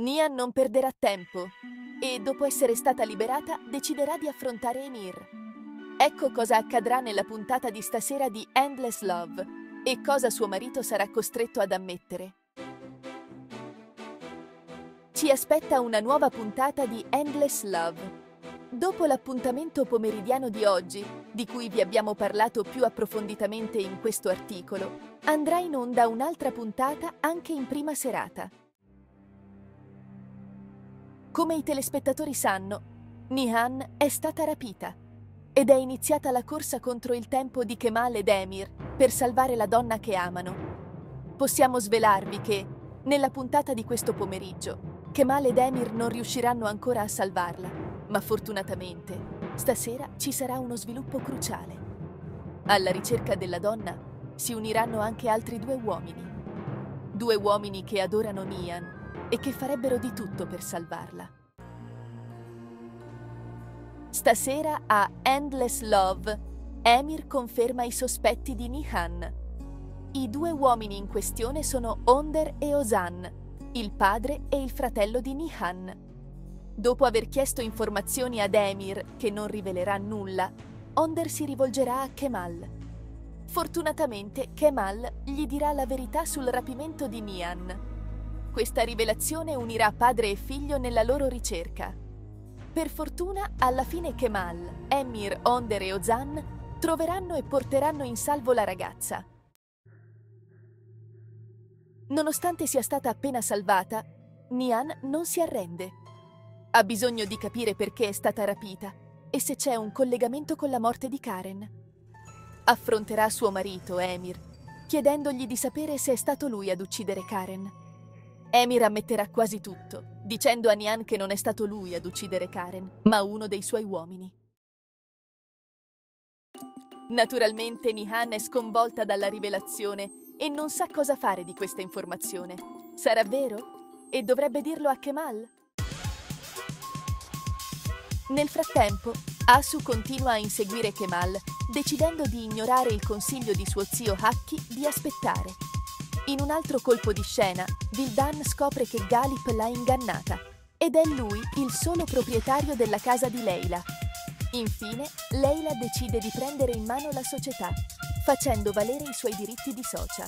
Nian non perderà tempo e, dopo essere stata liberata, deciderà di affrontare Emir. Ecco cosa accadrà nella puntata di stasera di Endless Love e cosa suo marito sarà costretto ad ammettere. Ci aspetta una nuova puntata di Endless Love. Dopo l'appuntamento pomeridiano di oggi, di cui vi abbiamo parlato più approfonditamente in questo articolo, andrà in onda un'altra puntata anche in prima serata. Come i telespettatori sanno, Nihan è stata rapita ed è iniziata la corsa contro il tempo di Kemal ed Emir per salvare la donna che amano. Possiamo svelarvi che, nella puntata di questo pomeriggio, Kemal ed Emir non riusciranno ancora a salvarla, ma fortunatamente stasera ci sarà uno sviluppo cruciale. Alla ricerca della donna si uniranno anche altri due uomini. Due uomini che adorano Nian e che farebbero di tutto per salvarla. Stasera a Endless Love, Emir conferma i sospetti di Nihan. I due uomini in questione sono Onder e Ozan, il padre e il fratello di Nihan. Dopo aver chiesto informazioni ad Emir, che non rivelerà nulla, Onder si rivolgerà a Kemal. Fortunatamente Kemal gli dirà la verità sul rapimento di Nian questa rivelazione unirà padre e figlio nella loro ricerca. Per fortuna, alla fine Kemal, Emir, Onder e Ozan troveranno e porteranno in salvo la ragazza. Nonostante sia stata appena salvata, Nian non si arrende. Ha bisogno di capire perché è stata rapita e se c'è un collegamento con la morte di Karen. Affronterà suo marito, Emir, chiedendogli di sapere se è stato lui ad uccidere Karen. Emir ammetterà quasi tutto, dicendo a Nian che non è stato lui ad uccidere Karen, ma uno dei suoi uomini. Naturalmente Nihan è sconvolta dalla rivelazione e non sa cosa fare di questa informazione. Sarà vero? E dovrebbe dirlo a Kemal? Nel frattempo, Asu continua a inseguire Kemal, decidendo di ignorare il consiglio di suo zio Haki di aspettare. In un altro colpo di scena, Vildan scopre che Galip l'ha ingannata ed è lui il solo proprietario della casa di Leila. Infine, Leila decide di prendere in mano la società, facendo valere i suoi diritti di socia.